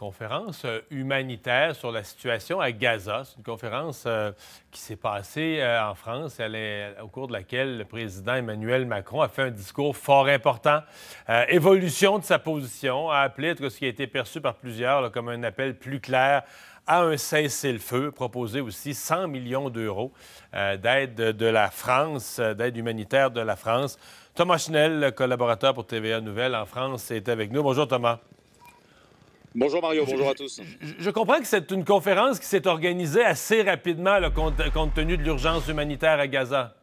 conférence euh, humanitaire sur la situation à Gaza. C'est une conférence euh, qui s'est passée euh, en France, elle au cours de laquelle le président Emmanuel Macron a fait un discours fort important. évolution de sa position, a appelé ce qui a été perçu par plusieurs comme un appel plus clair à un cessez-le-feu, proposé aussi 100 millions d'euros d'aide de la France, d'aide humanitaire de la France. Thomas Schnell, collaborateur pour TVA Nouvelle en France, est avec nous. Bonjour Thomas. Bonjour Mario, bonjour à tous. Je, comprends que c'est une conférence qui s'est organisée assez rapidement compte, tenu de l'urgence humanitaire à Gaza.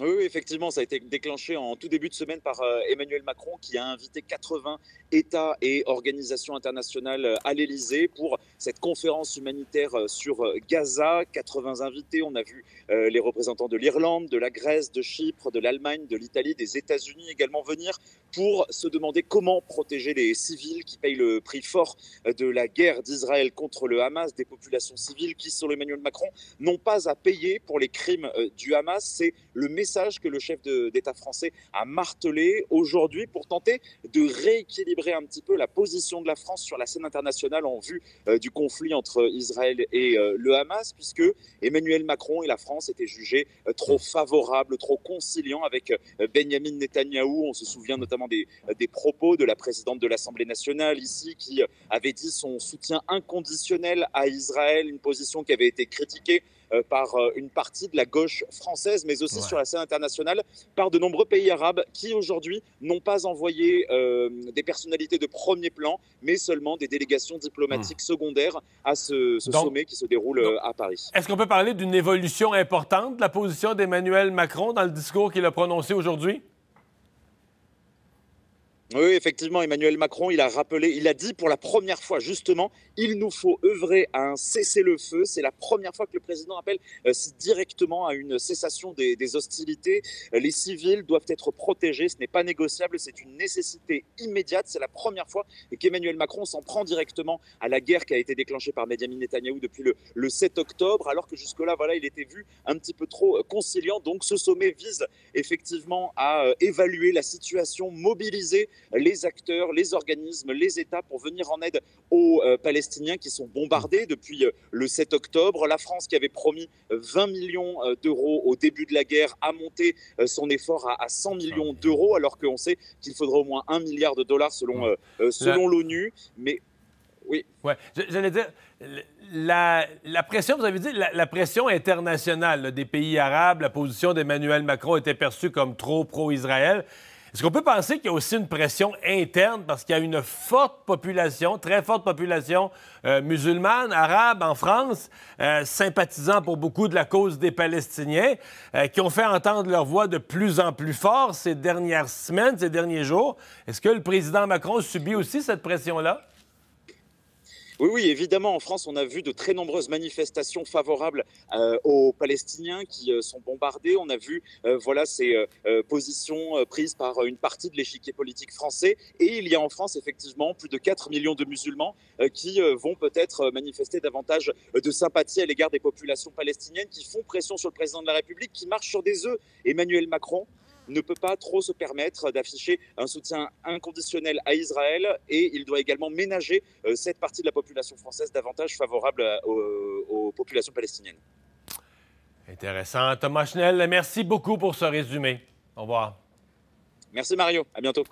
Oui, effectivement, ça a été déclenché en tout début de semaine par euh, Emmanuel Macron qui a invité 80 États et organisations internationales euh, à l'Elysée pour cette conférence humanitaire euh, sur Gaza. 80 invités, on a vu les représentants de l'Irlande, de la Grèce, de Chypre, de l'Allemagne, de l'Italie, des États-Unis également venir pour se demander comment protéger les civils qui payent le prix fort de la guerre d'Israël contre le Hamas, des populations civiles qui, selon Emmanuel Macron, n'ont pas à payer pour les crimes du Hamas. C'est le message que le chef d'État français a martelé aujourd'hui pour tenter de rééquilibrer un petit peu la position de la France sur la scène internationale en vue euh, du conflit entre Israël et euh, le Hamas, puisque Emmanuel Macron et la France étaient jugés euh, trop favorables, trop conciliants avec Benjamin Netanyahou. On se souvient notamment des, des propos de la présidente de l'Assemblée nationale ici qui avait dit son soutien inconditionnel à Israël, une position qui avait été critiquée par euh, une partie de la gauche française, mais aussi sur la scène internationale par de nombreux pays arabes qui aujourd'hui n'ont pas envoyé euh, des personnalités de premier plan, mais seulement des délégations diplomatiques hmm. secondaires à ce, sommet qui se déroule à Paris. Est-ce qu'on peut parler d'une évolution importante de la position d'Emmanuel Macron dans le discours qu'il a prononcé aujourd'hui? Oui, effectivement, Emmanuel Macron, il a rappelé, il a dit pour la première fois, justement, il nous faut œuvrer à un cessez-le-feu. C'est la première fois que le président appelle euh, directement à une cessation des, hostilités. Euh, les civils doivent être protégés, ce n'est pas négociable, c'est une nécessité immédiate. C'est la première fois qu'Emmanuel Macron s'en prend directement à la guerre qui a été déclenchée par Benjamin Netanyahou depuis le, le 7 octobre, alors que jusque-là, voilà, il était vu un petit peu trop euh, conciliant. Donc ce sommet vise effectivement à évaluer la situation, mobiliser les acteurs, les organismes, les États pour venir en aide aux euh, Palestiniens qui sont bombardés depuis euh, le 7 octobre. La France qui avait promis 20 millions euh, d'euros au début de la guerre a monté son effort à 100 millions d'euros alors qu'on sait qu'il faudra au moins 1 milliard de dollars selon, selon l'ONU. Mais oui. Ouais. J'allais dire, la, pression, vous avez dit, la, pression internationale des pays arabes, la position d'Emmanuel Macron était perçue comme trop pro-Israël. Est-ce qu'on peut penser qu'il y a aussi une pression interne parce qu'il y a une forte population, très forte population euh, musulmane, arabe en France, euh, sympathisant pour beaucoup de la cause des Palestiniens, euh, qui ont fait entendre leur voix de plus en plus fort ces dernières semaines, ces derniers jours. Est-ce que le président Macron subit aussi cette pression-là? Oui, oui, évidemment, en France, on a vu de très nombreuses manifestations favorables euh, aux Palestiniens qui euh, sont bombardés. On a vu, euh, voilà, ces positions prises par une partie de l'échiquier politique français. Et il y a en France, effectivement, plus de 4 millions de musulmans qui vont peut-être manifester davantage de sympathie à l'égard des populations palestiniennes, qui font pression sur le président de la République, qui marche sur des œufs. Emmanuel Macron, ne peut pas trop se permettre d'afficher un soutien inconditionnel à Israël et il doit également ménager euh, cette partie de la population française davantage favorable euh, aux, populations palestiniennes. Intéressant. Thomas Schnell, merci beaucoup pour ce résumé. Au revoir. Merci Mario. À bientôt.